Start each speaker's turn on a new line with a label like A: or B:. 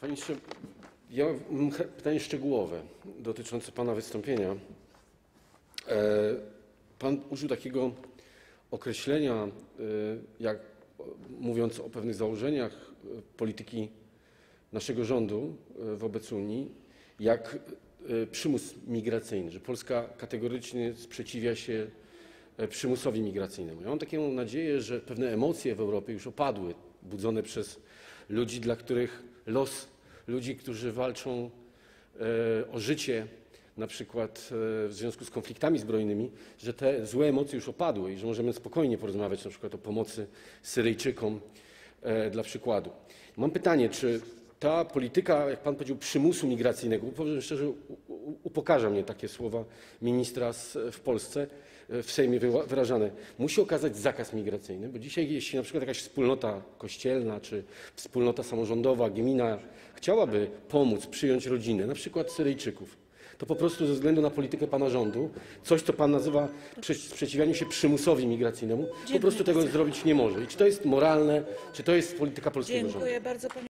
A: Panie ministrze, ja mam pytanie szczegółowe dotyczące pana wystąpienia. E, Pan użył takiego określenia, e, jak mówiąc o pewnych założeniach e, polityki naszego rządu wobec Unii, jak przymus migracyjny, że Polska kategorycznie sprzeciwia się przymusowi migracyjnemu. Ja mam taką nadzieję, że pewne emocje w Europie już opadły, budzone przez ludzi, dla których los ludzi, którzy walczą e, o życie, na przykład e, w związku z konfliktami zbrojnymi, że te złe emocje już opadły i że możemy spokojnie porozmawiać na przykład o pomocy Syryjczykom e, dla przykładu. Mam pytanie, czy ta polityka, jak pan powiedział, przymusu migracyjnego, powiem szczerze, upokarza mnie takie słowa ministra z, w Polsce, e, w Sejmie wyrażane, musi okazać zakaz migracyjny, bo dzisiaj jeśli na przykład jakaś wspólnota kościelna czy wspólnota samorządowa, gmina chciałaby pomóc, przyjąć rodzinę, na przykład Syryjczyków, to po prostu ze względu na politykę pana rządu, coś co pan nazywa prze- sprzeciwianiem się przymusowi migracyjnemu, po prostu tego zrobić nie może. I czy to jest moralne, czy to jest polityka polskiego rządu?
B: Dziękuję. Panie